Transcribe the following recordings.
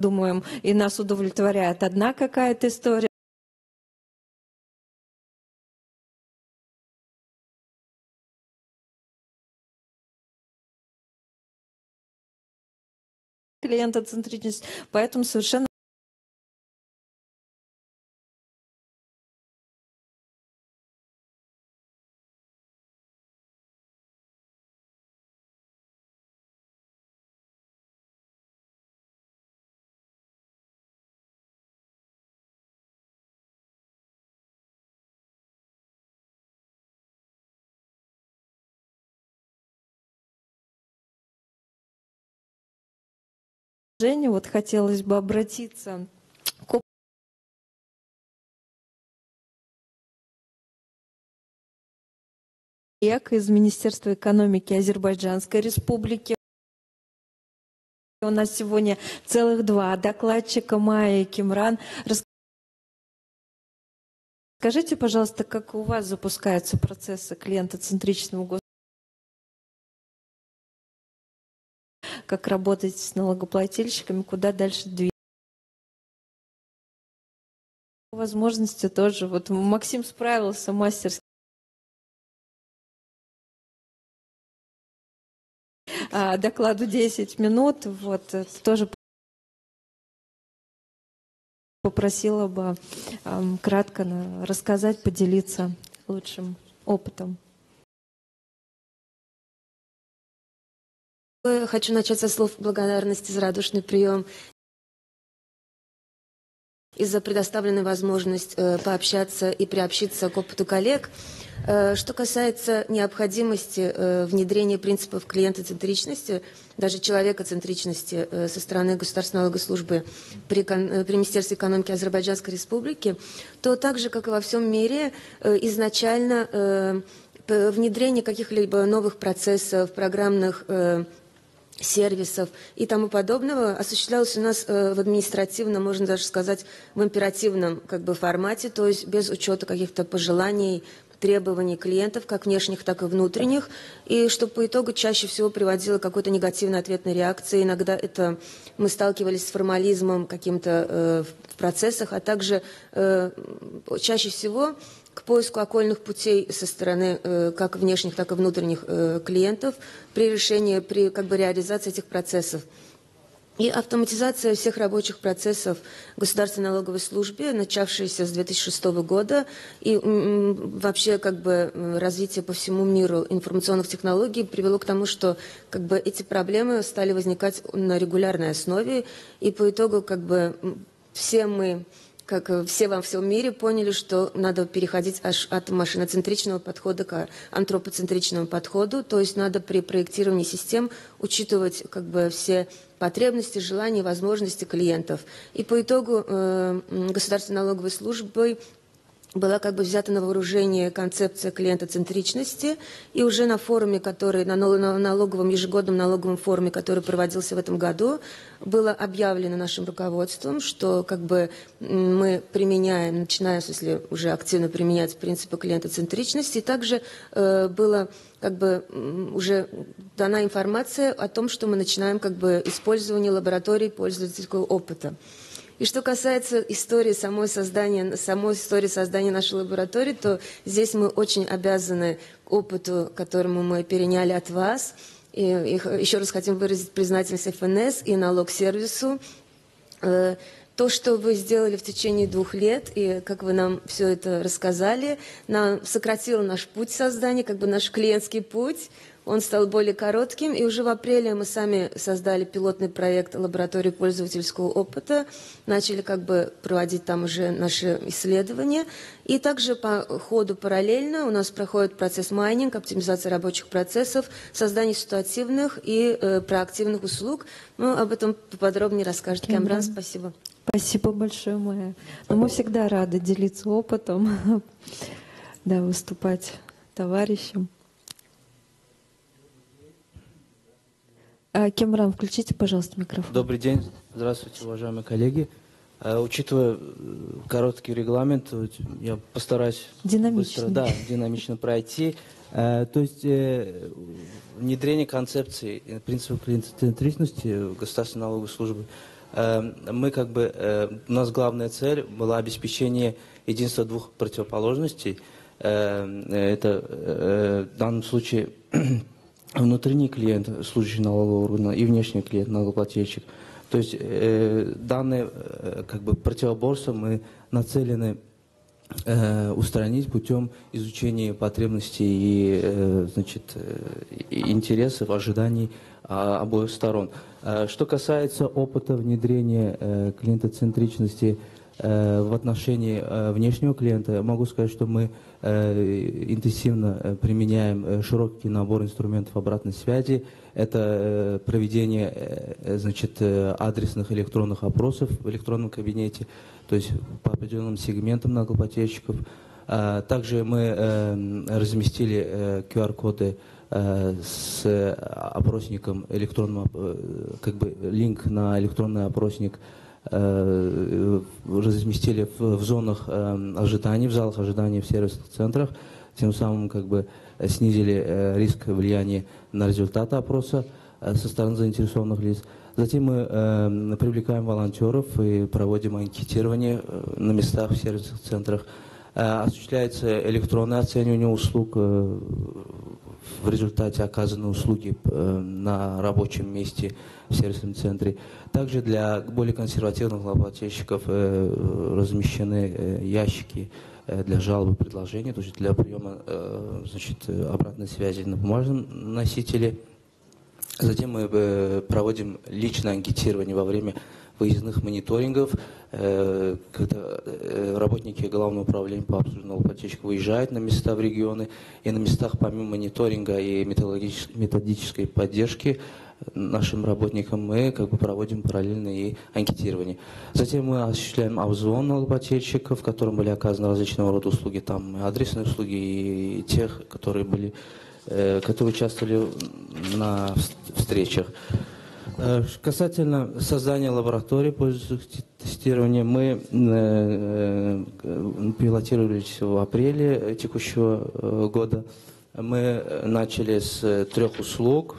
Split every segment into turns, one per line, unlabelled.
думаем, и нас удовлетворяет одна какая-то история. клиентоцентричность, поэтому совершенно Женя, вот хотелось бы обратиться к из Министерства экономики Азербайджанской Республики. У нас сегодня целых два докладчика Майя и Кимран. Скажите, пожалуйста, как у вас запускаются процессы клиентоцентричного государства? Как работать с налогоплательщиками, куда дальше двигаться. Возможности тоже. Вот Максим справился мастерски. А, докладу 10 минут. Вот тоже попросила бы кратко рассказать, поделиться лучшим опытом.
Хочу начать со слов благодарности за радушный прием и за предоставленную возможность э, пообщаться и приобщиться к опыту коллег. Э, что касается необходимости э, внедрения принципов клиентоцентричности, даже человекоцентричности со стороны Государственной налоговой службы при, при Министерстве экономики Азербайджанской Республики, то так же, как и во всем мире, изначально внедрение каких-либо новых процессов, программных сервисов и тому подобного осуществлялось у нас э, в административном, можно даже сказать, в императивном как бы, формате, то есть без учета каких-то пожеланий, требований клиентов, как внешних, так и внутренних, и что по итогу чаще всего приводило к какой-то негативной ответной реакции. Иногда это мы сталкивались с формализмом каким-то э, в процессах, а также э, чаще всего к поиску окольных путей со стороны э, как внешних, так и внутренних э, клиентов при решении, при как бы, реализации этих процессов. И автоматизация всех рабочих процессов Государственной налоговой службе, начавшаяся с 2006 года, и вообще как бы развитие по всему миру информационных технологий привело к тому, что как бы эти проблемы стали возникать на регулярной основе, и по итогу как бы все мы как все во всем мире поняли, что надо переходить аж от машиноцентричного подхода к антропоцентричному подходу, то есть надо при проектировании систем учитывать как бы все потребности, желания, возможности клиентов. И по итогу э, Государственной налоговой службой была как бы взята на вооружение концепция клиентоцентричности, и уже на форуме, который, на налоговом, ежегодном налоговом форуме, который проводился в этом году, было объявлено нашим руководством, что как бы мы применяем, начиная, если уже активно применять принципы клиентоцентричности, и также э, было как бы уже дана информация о том, что мы начинаем как бы использование лабораторий пользовательского опыта. И что касается истории самой создания, самой истории создания нашей лаборатории, то здесь мы очень обязаны опыту, которому мы переняли от вас. И еще раз хотим выразить признательность ФНС и налог-сервису. Э, то, что вы сделали в течение двух лет, и как вы нам все это рассказали, нам сократило наш путь создания, как бы наш клиентский путь он стал более коротким, и уже в апреле мы сами создали пилотный проект лаборатории пользовательского опыта, начали как бы проводить там уже наши исследования. И также по ходу параллельно у нас проходит процесс майнинг, оптимизация рабочих процессов, создание ситуативных и э, проактивных услуг. Ну, об этом поподробнее расскажет Камран. Спасибо.
Спасибо большое, Майя. Но мы всегда рады делиться опытом, да, выступать товарищем. Кемран, включите, пожалуйста, микрофон.
Добрый день. Здравствуйте, уважаемые коллеги. А, учитывая э, короткий регламент, я постараюсь
динамично,
быстро, да, динамично пройти. То есть э, внедрение концепции принципа клиентоцентричности Государственной налоговой службы э, мы как бы, э, у нас главная цель была обеспечение единства двух противоположностей. Э, это э, в данном случае внутренний клиент, служащий налогового органа, и внешний клиент, налогоплательщик. То есть э, данное э, как бы противоборство мы нацелены э, устранить путем изучения потребностей и э, значит, э, интересов, ожиданий а, обоих сторон. Э, что касается опыта внедрения э, клиентоцентричности в отношении э, внешнего клиента, могу сказать, что мы э, интенсивно э, применяем э, широкий набор инструментов обратной связи. Это э, проведение э, значит, э, адресных электронных опросов в электронном кабинете, то есть по определенным сегментам налогоплательщиков. А, Также мы э, разместили э, QR-коды э, с опросником электронного, э, как бы линк на электронный опросник э, разместили в, в зонах э, ожидания, в залах ожидания в сервисных центрах, тем самым как бы снизили э, риск влияния на результаты опроса э, со стороны заинтересованных лиц. Затем мы э, привлекаем волонтеров и проводим анкетирование э, на местах в сервисных центрах. Э, осуществляется электронное оценивание услуг э, в результате оказанной услуги э, на рабочем месте в сервисном центре. Также для более консервативных налогоплательщиков э, размещены э, ящики для жалобы предложений, то есть для приема значит, обратной связи на бумажном носителе. Затем мы проводим личное анкетирование во время выездных мониторингов, э, когда э, работники Главного управления по обслуживанию налогоплательщиков выезжают на места в регионы, и на местах помимо мониторинга и методической поддержки нашим работникам мы как бы проводим параллельно и анкетирование. Затем мы осуществляем обзвон налогоплательщиков, которым были оказаны различного рода услуги, там адресные услуги, и тех, которые были э, которые участвовали на встречах. Э, Касательно создания лаборатории по тестированию, мы э, э, пилотировались в апреле текущего года. Мы начали с трех услуг.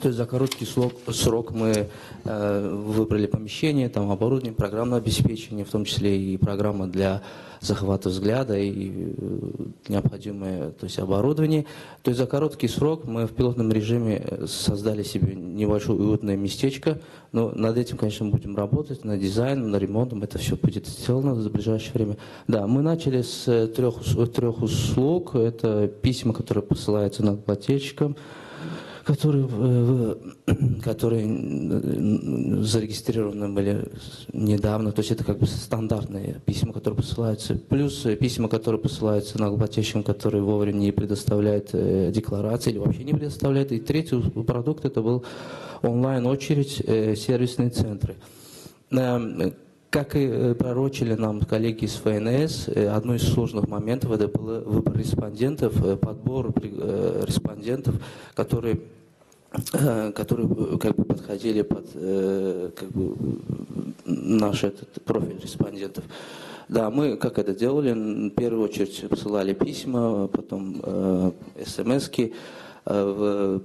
То есть за короткий срок, срок мы э, выбрали помещение, там оборудование, программное обеспечение, в том числе и программа для захвата взгляда и э, необходимое то есть оборудование. То есть за короткий срок мы в пилотном режиме э, создали себе небольшое уютное местечко, но над этим, конечно, будем работать, над дизайном, над ремонтом, это все будет сделано в ближайшее время. Да, мы начали с э, трех, трех услуг, это письма, которые посылаются налогоплательщикам, которые, э, которые э, зарегистрированы были недавно. То есть это как бы стандартные письма, которые посылаются. Плюс э, письма, которые посылаются налогоплательщикам, которые вовремя не предоставляют декларации или вообще не предоставляют. И третий продукт это был онлайн-очередь сервисные центры. Как и пророчили нам коллеги из ФНС, одно из сложных моментов это был выбор респондентов, подбор респондентов, которые которые как бы подходили под как бы, наш этот профиль респондентов. Да, мы как это делали, в первую очередь посылали письма, потом э, смс-ки, э,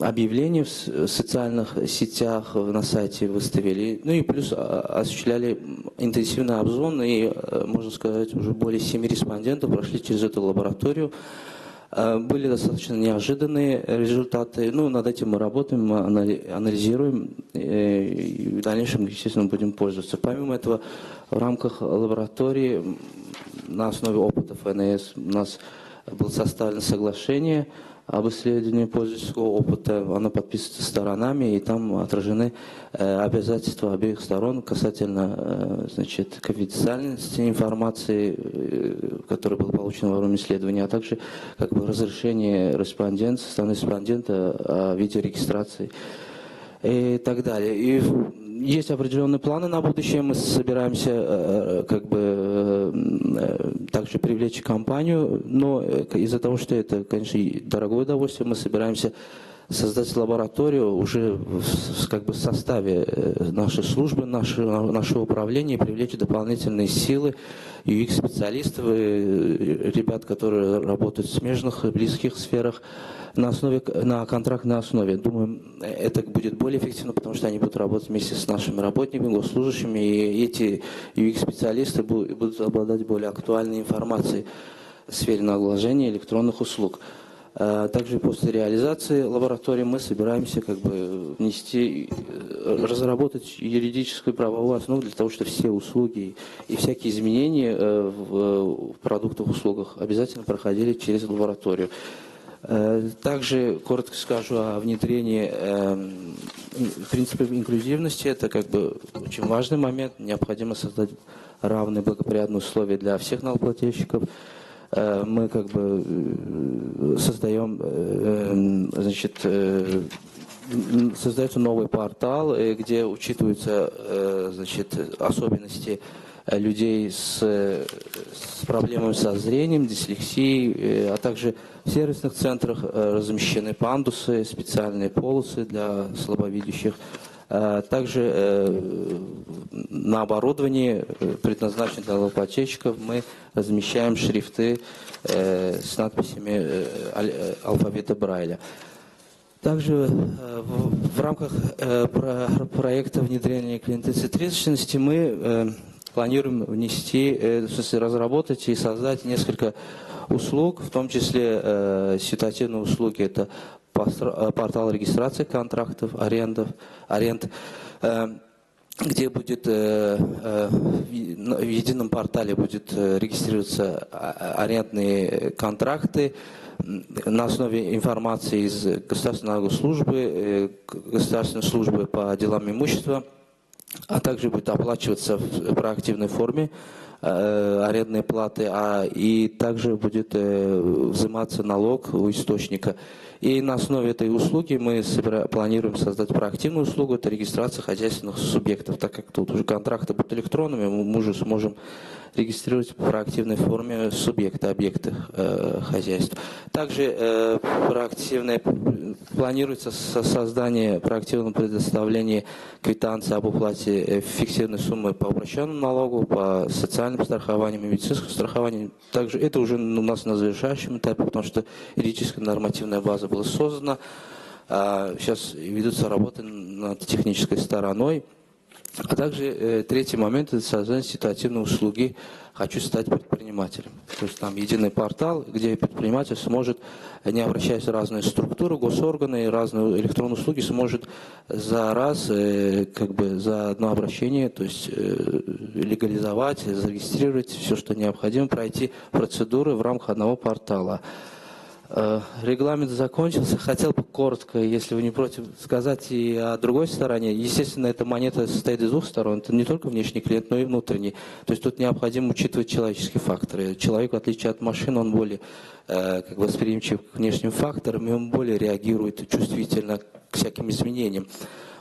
объявления в социальных сетях на сайте выставили, ну и плюс осуществляли интенсивный обзвон, и, можно сказать, уже более семи респондентов прошли через эту лабораторию. Были достаточно неожиданные результаты. Ну, над этим мы работаем, анализируем, и в дальнейшем, естественно, будем пользоваться. Помимо этого, в рамках лаборатории на основе опыта ФНС у нас было составлено соглашение об исследовании пользовательского опыта. Оно подписывается сторонами, и там отражены э, обязательства обеих сторон касательно э, значит, конфиденциальности информации, э, которая была получена во время исследования, а также как бы, разрешение респондента, стороны респондента о виде регистрации и так далее. И есть определенные планы на будущее. Мы собираемся э, как бы э, также привлечь компанию, но э, из-за того, что это, конечно, дорогое удовольствие, мы собираемся создать лабораторию уже в, как бы в составе э, нашей службы, нашего, нашего управления, привлечь дополнительные силы, UX-специалистов, ребят, которые работают в смежных, близких сферах, на, основе, на контрактной основе. Думаю, это будет более эффективно, потому что они будут работать вместе с нашими работниками, госслужащими, и эти UX-специалисты будут обладать более актуальной информацией в сфере налогообложения электронных услуг. А также после реализации лаборатории мы собираемся как бы внести, э, разработать юридическую правовую основу для того, чтобы все услуги и всякие изменения э, в продуктах, услугах обязательно проходили через лабораторию. Э, также коротко скажу о внедрении эм, принципов инклюзивности. Это как бы очень важный момент. Необходимо создать равные благоприятные условия для всех налогоплательщиков. Э, мы как бы э, создаем, значит, создается новый портал, где учитываются, значит, особенности Э, людей с, с проблемами со зрением, дислексией, э, а также в сервисных центрах э, размещены пандусы, специальные полосы для слабовидящих. Также на оборудовании, предназначенном для лопатчиков, мы размещаем шрифты с надписями алфавита Брайля. Также в рамках проекта внедрения клиентоцентричности мы планируем внести, э, в смысле разработать и создать несколько услуг, в том числе э, ситуативные услуги. Это э, портал регистрации контрактов, арендов, аренд, э, где будет э, э, в едином портале будет регистрироваться а, арендные контракты на основе информации из государственной службы, государственной службы по делам имущества, а также будет оплачиваться в проактивной форме э, арендные платы, а и также будет э, взиматься налог у источника. И на основе этой услуги мы собира, планируем создать проактивную услугу, это регистрация хозяйственных субъектов, так как тут уже контракты будут электронными, мы уже сможем регистрировать в проактивной форме субъекты, объекты э, хозяйств. Также э, проактивное, планируется создание проактивного предоставления квитанции об уплате э, фиксированной суммы по упрощенному налогу, по социальным страхованиям, медицинскому страхованию. Также это уже у нас на завершающем этапе, потому что юридическая нормативная база была создана. А сейчас ведутся работы над технической стороной. А также э, третий момент – это создание ситуативной услуги «Хочу стать предпринимателем». То есть там единый портал, где предприниматель сможет, не обращаясь в разные структуры, госорганы и разные электронные услуги, сможет за раз, э, как бы за одно обращение, то есть э, легализовать, зарегистрировать все, что необходимо, пройти процедуры в рамках одного портала. Э, регламент закончился. Хотел бы коротко, если вы не против, сказать и о другой стороне. Естественно, эта монета состоит из двух сторон. Это не только внешний клиент, но и внутренний. То есть тут необходимо учитывать человеческие факторы. Человек, в отличие от машины, он более э, как восприимчив к внешним факторам, и он более реагирует чувствительно к всяким изменениям.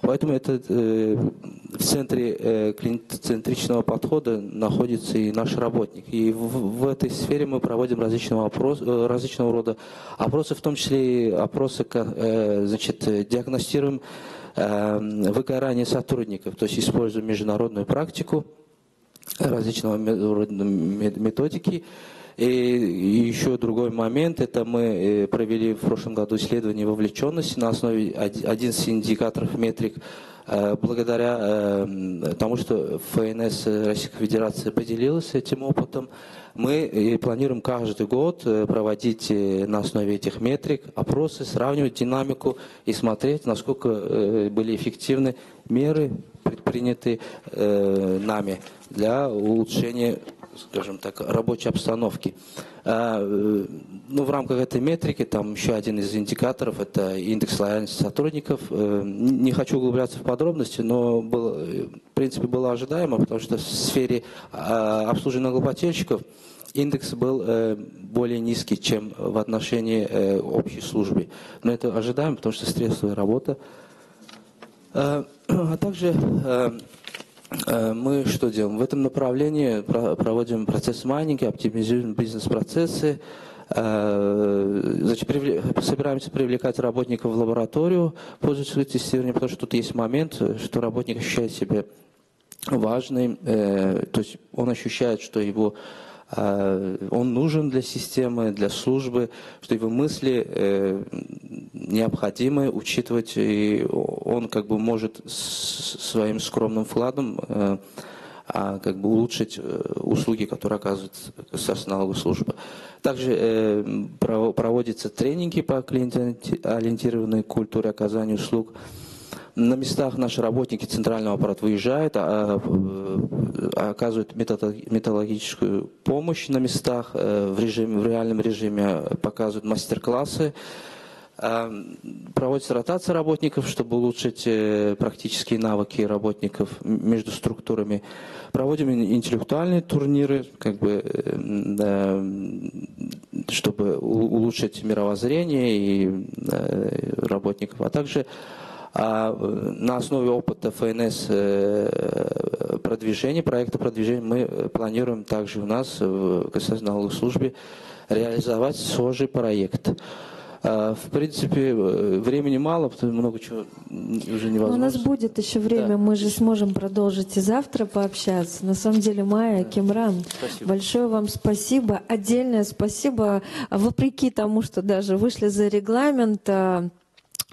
Поэтому это э, в центре э, клиентоцентричного подхода находится и наш работник. И в, в этой сфере мы проводим различного, опрос, э, различного рода опросы, в том числе и опросы, э, значит, диагностируем э, выгорание сотрудников, то есть используем международную практику различного методики, и еще другой момент, это мы э, провели в прошлом году исследование вовлеченности на основе 11 индикаторов метрик, э, благодаря э, тому, что ФНС Российской Федерации поделилась этим опытом, мы планируем каждый год проводить на основе этих метрик опросы, сравнивать динамику и смотреть, насколько были эффективны меры, предпринятые нами для улучшения скажем так, рабочей обстановки. А, э, ну, в рамках этой метрики, там еще один из индикаторов, это индекс лояльности сотрудников. Э, не хочу углубляться в подробности, но было, в принципе было ожидаемо, потому что в сфере а, обслуживания налогоплательщиков индекс был э, более низкий, чем в отношении общей службы. Но это ожидаемо, потому что стрессовая работа. А также Э, мы что делаем? В этом направлении проводим процесс майнинга, оптимизируем бизнес-процессы, Значит, собираемся привлекать работников в лабораторию пользовательского тестирования, потому что тут есть момент, что работник ощущает себя важным, то есть он ощущает, что его он нужен для системы, для службы, что его мысли э, необходимы учитывать, и он как бы может своим скромным вкладом э, а, как бы улучшить э, услуги, которые оказывает государственная служба. Также проводятся тренинги по клиентоориентированной культуре оказания услуг. На местах наши работники центрального аппарата выезжают, а, а, оказывают методологическую помощь на местах, э, в, режиме, в реальном режиме показывают мастер-классы, а, проводится ротация работников, чтобы улучшить э, практические навыки работников между структурами. Проводим интеллектуальные турниры, как бы, э, чтобы улучшить мировоззрение и работников, а также а э, на основе опыта ФНС э, продвижения, проекта продвижения, мы планируем также у нас в Государственной налоговой службе реализовать схожий проект. А, в принципе, э, времени мало, потому что много чего уже невозможно. Но
у нас будет еще время, да. мы же сможем продолжить и завтра пообщаться. На самом деле, Майя, Кимран, спасибо. большое вам спасибо. Отдельное спасибо, вопреки тому, что даже вышли за регламент, а, а,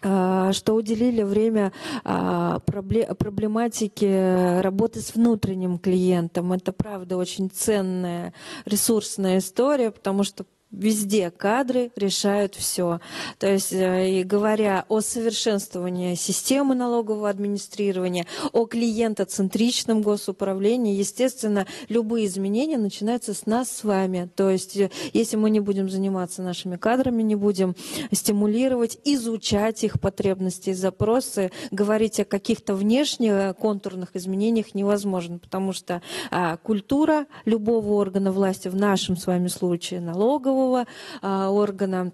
что уделили время а, проблематике работы с внутренним клиентом. Это, правда, очень ценная, ресурсная история, потому что Везде кадры решают все. То есть, э, и говоря о совершенствовании системы налогового администрирования, о клиентоцентричном госуправлении, естественно, любые изменения начинаются с нас с вами. То есть, э, если мы не будем заниматься нашими кадрами, не будем стимулировать, изучать их потребности и запросы, говорить о каких-то внешних э, контурных изменениях невозможно, потому что а, культура любого органа власти, в нашем с вами случае налогового, налогового а, органа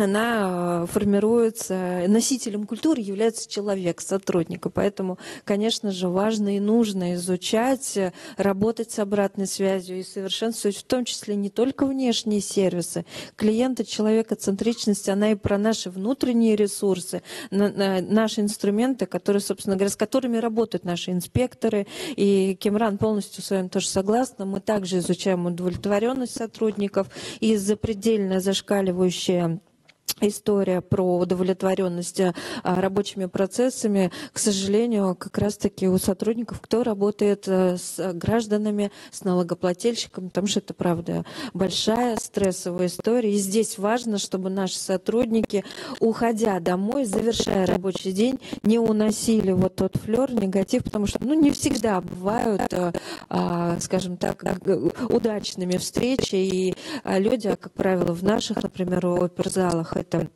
она э, формируется, носителем культуры является человек, сотрудник. Поэтому, конечно же, важно и нужно изучать, э, работать с обратной связью и совершенствовать в том числе не только внешние сервисы. Клиента, человекоцентричность, она и про наши внутренние ресурсы, наши инструменты, которые, собственно говоря, с которыми работают наши инспекторы. И Кемран полностью с вами тоже согласна. Мы также изучаем удовлетворенность сотрудников и запредельно зашкаливающее история про удовлетворенность а, рабочими процессами, к сожалению, как раз-таки у сотрудников, кто работает э, с гражданами, с налогоплательщиками, потому что это, правда, большая стрессовая история. И здесь важно, чтобы наши сотрудники, уходя домой, завершая рабочий день, не уносили вот тот флер, негатив, потому что, ну, не всегда бывают, э, а, скажем так, удачными встречи, и а, люди, как правило, в наших, например, оперзалах, это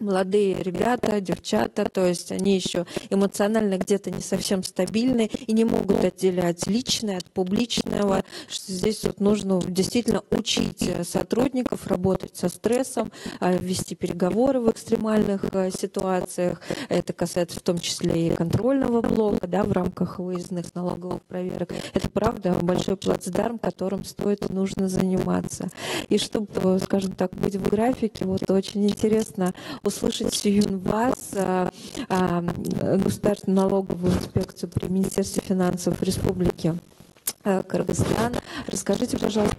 молодые ребята, девчата, то есть они еще эмоционально где-то не совсем стабильны и не могут отделять личное от публичного, что здесь вот нужно действительно учить сотрудников работать со стрессом, а, вести переговоры в экстремальных э, ситуациях. Это касается в том числе и контрольного блока, да, в рамках выездных налоговых проверок. Это правда большой плацдарм, которым стоит и нужно заниматься. И чтобы, скажем так, быть в графике, вот очень интересно услышать Сиюн вас, а, а, Государственную налоговую инспекцию при Министерстве финансов Республики э, Кыргызстан. Расскажите, пожалуйста,